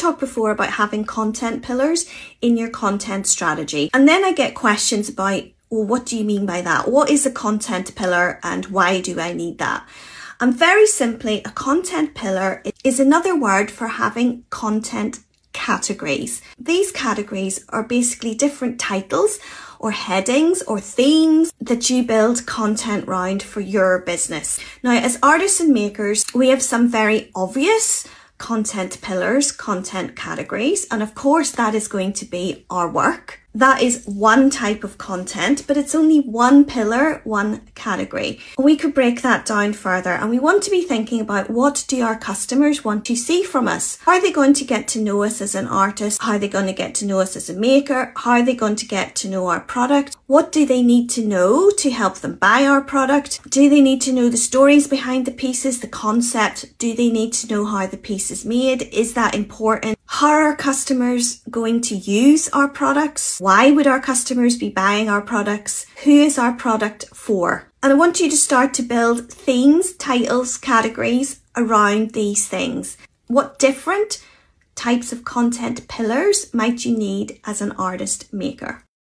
talked before about having content pillars in your content strategy. And then I get questions about, well, what do you mean by that? What is a content pillar and why do I need that? And very simply, a content pillar is another word for having content categories. These categories are basically different titles or headings or themes that you build content around for your business. Now, as artists and makers, we have some very obvious content pillars, content categories, and of course that is going to be our work. That is one type of content, but it's only one pillar, one category. We could break that down further and we want to be thinking about what do our customers want to see from us? How are they going to get to know us as an artist? How are they going to get to know us as a maker? How are they going to get to know our product? What do they need to know to help them buy our product? Do they need to know the stories behind the pieces, the concept? Do they need to know how the piece is made? Is that important? How are customers going to use our products? Why would our customers be buying our products? Who is our product for? And I want you to start to build themes, titles, categories around these things. What different types of content pillars might you need as an artist maker?